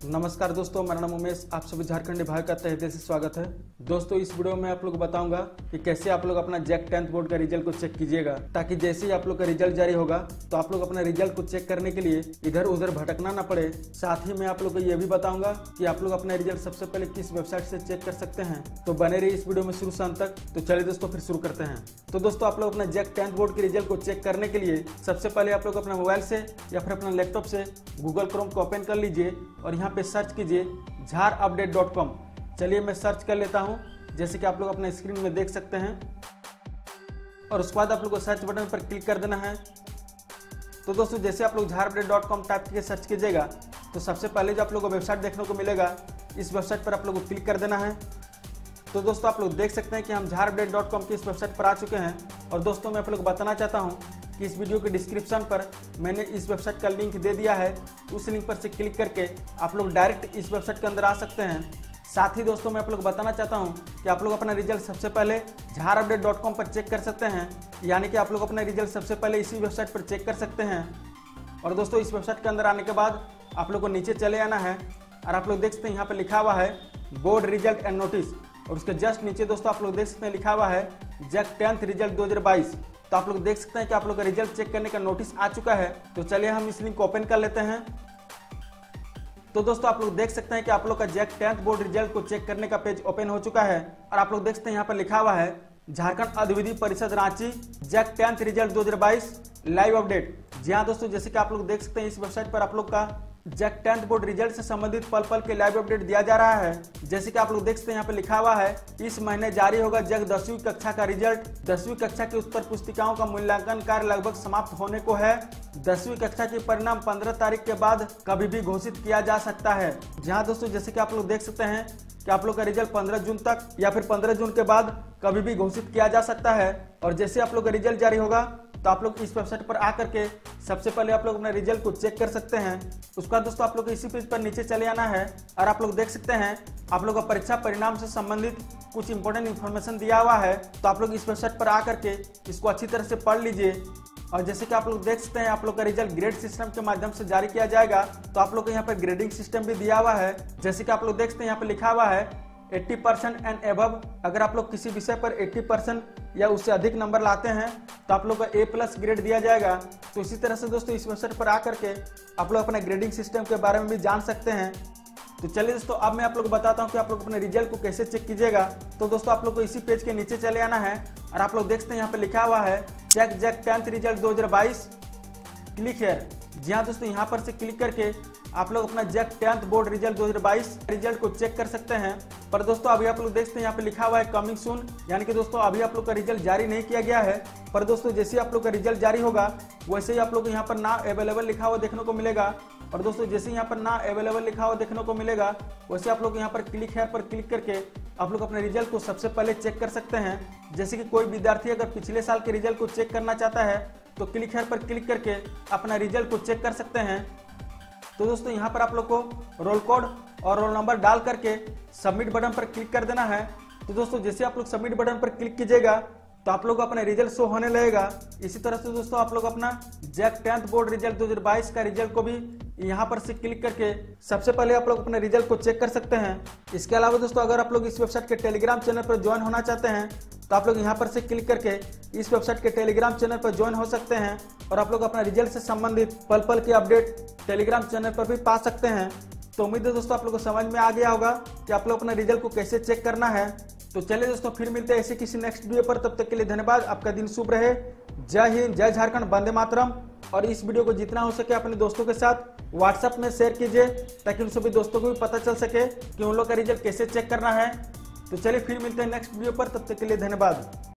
नमस्कार दोस्तों, मेरा नाम उमेश, आप सभी झारखंड भाई का तहे दिल से स्वागत है। दोस्तों, इस वीडियो में आप लोग बताऊँगा कि कैसे आप लोग अपना जैक टेंथ बोर्ड का रिज़ल्ट को चेक कीजिएगा। ताकि जैसे ही आप लोग का रिज़ल्ट जारी होगा तो आप लोग अपना रिज़ल्ट को चेक करने के लिए इधर उधर भटकना ना पड़े। साथ ही मैं आप लोग को ये भी बताऊँगा की आप लोग अपना रिज़ल्ट सबसे पहले किस वेबसाइट से चेक कर सकते हैं। तो बने रही इस वीडियो में शुरू अंत तक। तो चलिए दोस्तों, फिर शुरू करते हैं। तो दोस्तों, आप लोग अपना जैक टेंथ बोर्ड के रिज़ल्ट को चेक करने के लिए सबसे पहले आप लोग अपना मोबाइल से या फिर अपना लैपटॉप से गूगल क्रोम को ओपन कर लीजिए और यहाँ पे सर्च कीजिए झार अपडेट डॉट कॉम। चलिए मैं सर्च कर लेता हूँ, जैसे कि आप लोग अपने स्क्रीन में देख सकते हैं। और उसके बाद आप लोग को सर्च बटन पर क्लिक कर देना है। तो दोस्तों, जैसे आप लोग Jhar update dot com type करके सर्च कीजिएगा तो सबसे पहले जो आप लोग को वेबसाइट देखने को मिलेगा, इस वेबसाइट पर आप लोग को क्लिक कर देना है। तो दोस्तों, आप लोग देख सकते हैं कि हम झार अपडेट डॉट कॉम की इस वेबसाइट पर आ चुके हैं। और दोस्तों, मैं आप लोग बताना चाहता हूँ इस वीडियो के डिस्क्रिप्शन पर मैंने इस वेबसाइट का लिंक दे दिया है। उस लिंक पर से क्लिक करके आप लोग डायरेक्ट इस वेबसाइट के अंदर आ सकते हैं। साथ ही दोस्तों, मैं आप लोग बताना चाहता हूँ कि आप लोग अपना रिज़ल्ट सबसे पहले झार अपडेट डॉट कॉम पर चेक कर सकते हैं। यानी कि आप लोग अपना रिज़ल्ट सबसे पहले इसी वेबसाइट पर चेक कर सकते हैं। और दोस्तों, इस वेबसाइट के अंदर आने के बाद आप लोग को नीचे चले आना है और आप लोग देख सकते हैं यहाँ पर लिखा हुआ है बोर्ड रिज़ल्ट एंड नोटिस और उसके जस्ट नीचे दोस्तों, आप लोग देख सकते हैं लिखा हुआ है जैक टेंथ रिज़ल्ट दो हज़ार बाईस। तो आप लोग देख सकते हैं कि आप लोग का रिज़ल्ट चेक करने का नोटिस आ चुका है। तो चलिए हम इस लिंक को ओपन कर लेते हैं। तो दोस्तों, आप लोग देख सकते हैं कि आप लोग का जैक टेंथ बोर्ड रिज़ल्ट को चेक करने का पेज ओपन हो चुका है। और आप लोग देख सकते हैं यहाँ पर लिखा हुआ है, झारखंड अधिविधि परिषद Ranchi JAC tenth result 2022 live update जी हाँ दोस्तों, जैसे कि आप लोग देख सकते हैं इस वेबसाइट पर आप लोग का जैक टेंथ बोर्ड रिज़ल्ट से संबंधित पल पल के लाइव अपडेट दिया जा रहा है। जैसे कि आप लोग देख सकते हैं, यहाँ पे लिखा हुआ है, इस महीने जारी होगा जैक दसवीं कक्षा का रिज़ल्ट। दसवीं कक्षा की उत्तर पुस्तिकाओं का मूल्यांकन कार्य लगभग समाप्त होने को है। दसवीं कक्षा के परिणाम पंद्रह तारीख के बाद कभी भी घोषित किया जा सकता है। जहाँ दोस्तों, जैसे की आप लोग देख सकते हैं कि आप लोग का रिज़ल्ट 15 जून तक या फिर 15 जून के बाद कभी भी घोषित किया जा सकता है। और जैसे आप लोग का रिज़ल्ट जारी होगा तो आप लोग इस वेबसाइट पर आकर के सबसे पहले आप लोग अपने रिज़ल्ट को चेक कर सकते हैं। उसके बाद दोस्तों आप लोग इसी पेज पर नीचे चले आना है और आप लोग देख सकते हैं, आप लोग का परीक्षा परिणाम से संबंधित कुछ इंपॉर्टेंट इन्फॉर्मेशन दिया हुआ है। तो आप लोग इस वेबसाइट पर आकर के इसको अच्छी तरह से पढ़ लीजिए। और जैसे कि आप लोग देख सकते हैं, आप लोग का रिज़ल्ट ग्रेड सिस्टम के माध्यम से जारी किया जाएगा। तो आप लोग को यहाँ पर ग्रेडिंग सिस्टम भी दिया हुआ है। जैसे कि आप लोग देख सकते हैं, यहाँ पर लिखा हुआ है 80 परसेंट एंड एबव अगर आप लोग किसी विषय पर 80 परसेंट या उससे अधिक नंबर लाते हैं तो आप लोग का ए प्लस ग्रेड दिया जाएगा। तो इसी तरह से दोस्तों, इस वेबसाइट पर आकर के आप लोग अपने ग्रेडिंग सिस्टम के बारे में भी जान सकते हैं। तो चलिए दोस्तों, अब मैं आप लोग को बताता हूँ कि आप लोग अपने रिज़ल्ट को कैसे चेक कीजिएगा। तो दोस्तों, आप लोग को इसी पेज के नीचे चले आना है और आप लोग देखते हैं यहाँ पे लिखा हुआ है चेक जैक टेंथ रिज़ल्ट दो हज़ार बाईस। क्लिक है जी हाँ दोस्तों, यहाँ पर से क्लिक करके आप लोग अपना JAC tenth board result 2022 result को चेक कर सकते हैं। पर दोस्तों, अभी आप लोग देखते हैं, यहाँ पे लिखा हुआ है कमिंग सून यानी कि दोस्तों, अभी आप लोग का रिज़ल्ट जारी नहीं किया गया है। पर दोस्तों, जैसे आप लोग का रिज़ल्ट जारी होगा, वैसे ही आप लोग यहाँ पर ना अवेलेबल लिखा हुआ देखने को मिलेगा। और दोस्तों, जैसे यहाँ पर ना अवेलेबल लिखा हुआ देखने को मिलेगा, वैसे आप लोग यहाँ पर क्लिक है पर क्लिक करके आप लोग अपने रिज़ल्ट को सबसे पहले चेक कर सकते हैं। जैसे कि कोई विद्यार्थी अगर पिछले साल के रिज़ल्ट को चेक करना चाहता है तो क्लिक है पर क्लिक करके अपना रिज़ल्ट को चेक कर सकते हैं। तो दोस्तों, यहाँ पर आप लोग को रोल कोड और रोल नंबर डाल करके सबमिट बटन पर क्लिक कर देना है। तो दोस्तों, जैसे आप लोग सबमिट बटन पर क्लिक कीजिएगा तो आप लोग अपना रिज़ल्ट शो होने लगेगा। इसी तरह से दोस्तों, आप लोग अपना जैक टेंथ बोर्ड रिज़ल्ट 2022 का रिज़ल्ट को भी यहाँ पर से क्लिक करके सबसे पहले आप लोग अपने रिज़ल्ट को चेक कर सकते हैं। इसके अलावा दोस्तों, अगर आप लोग इस वेबसाइट के टेलीग्राम चैनल पर ज्वाइन होना चाहते हैं तो आप लोग यहाँ पर से क्लिक करके इस वेबसाइट के टेलीग्राम चैनल पर ज्वाइन हो सकते हैं और आप लोग अपना रिज़ल्ट से संबंधित पल पल के अपडेट टेलीग्राम चैनल पर भी पा सकते हैं। तो उम्मीद है दोस्तों आप लोग को समझ में आ गया होगा कि आप लोग अपना रिज़ल्ट को कैसे चेक करना है। तो चलिए दोस्तों, फिर मिलते हैं ऐसे किसी नेक्स्ट वीडियो पर। तब तक के लिए धन्यवाद। आपका दिन शुभ रहे। जय हिंद, जय झारखंड, वंदे मातरम। और इस वीडियो को जितना हो सके अपने दोस्तों के साथ व्हाट्सएप में शेयर कीजिए, ताकि उन सभी दोस्तों को भी पता चल सके कि उन लोग का रिज़ल्ट कैसे चेक करना है। तो चलिए फिर मिलते हैं नेक्स्ट वीडियो पर। तब तक के लिए धन्यवाद।